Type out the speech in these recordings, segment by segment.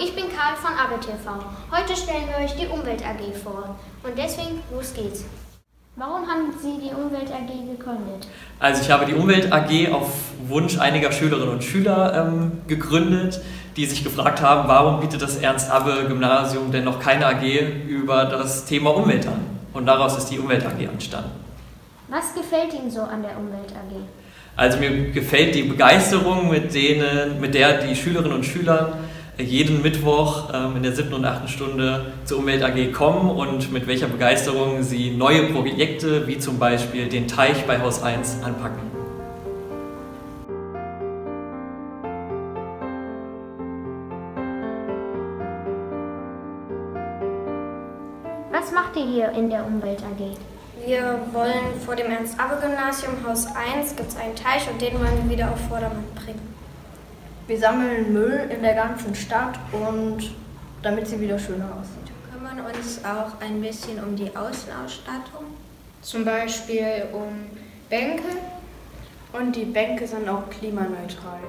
ich bin Karl von Abel TV. Heute stellen wir euch die Umwelt AG vor. Und deswegen, los geht's. Warum haben Sie die Umwelt AG gegründet? Also ich habe die Umwelt AG auf Wunsch einiger Schülerinnen und Schüler ähm, gegründet, die sich gefragt haben, warum bietet das Ernst-Abbe-Gymnasium denn noch keine AG über das Thema Umwelt an? Und daraus ist die Umwelt AG entstanden. Was gefällt Ihnen so an der Umwelt AG? Also mir gefällt die Begeisterung, mit, denen, mit der die Schülerinnen und Schüler jeden Mittwoch ähm, in der siebten und achten Stunde zur Umwelt AG kommen und mit welcher Begeisterung sie neue Projekte wie zum Beispiel den Teich bei Haus 1 anpacken. Was macht ihr hier in der Umwelt AG? Wir wollen vor dem Ernst-Abbe-Gymnasium Haus 1 gibt es einen Teich und den wollen wir wieder auf Vordermann bringen. Wir sammeln Müll in der ganzen Stadt und damit sie wieder schöner aussieht. Wir kümmern uns auch ein bisschen um die Außenausstattung. Zum Beispiel um Bänke. Und die Bänke sind auch klimaneutral.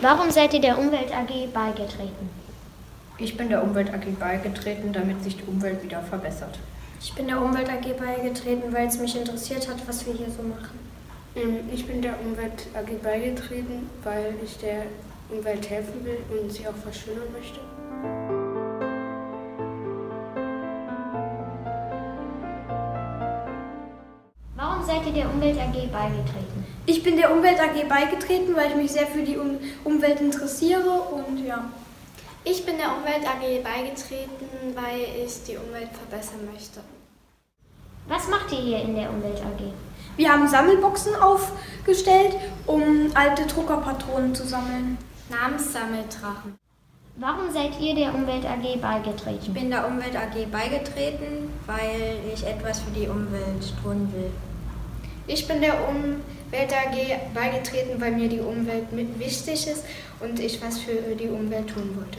Warum seid ihr der Umwelt AG beigetreten? Ich bin der Umwelt AG beigetreten, damit sich die Umwelt wieder verbessert. Ich bin der Umwelt AG beigetreten, weil es mich interessiert hat, was wir hier so machen. Ähm, ich bin der Umwelt AG beigetreten, weil ich der Umwelt helfen will und sie auch verschönern möchte. Warum seid ihr der Umwelt AG beigetreten? Ich bin der Umwelt AG beigetreten, weil ich mich sehr für die um Umwelt interessiere und ja. Ich bin der Umwelt AG beigetreten, weil ich die Umwelt verbessern möchte. Was macht ihr hier in der Umwelt AG? Wir haben Sammelboxen aufgestellt, um alte Druckerpatronen zu sammeln. Namenssammeldrachen. Warum seid ihr der Umwelt AG beigetreten? Ich bin der Umwelt AG beigetreten, weil ich etwas für die Umwelt tun will. Ich bin der Umwelt AG beigetreten, weil mir die Umwelt wichtig ist und ich was für die Umwelt tun wollte.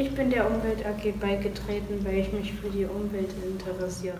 Ich bin der Umwelt AG beigetreten, weil ich mich für die Umwelt interessiere.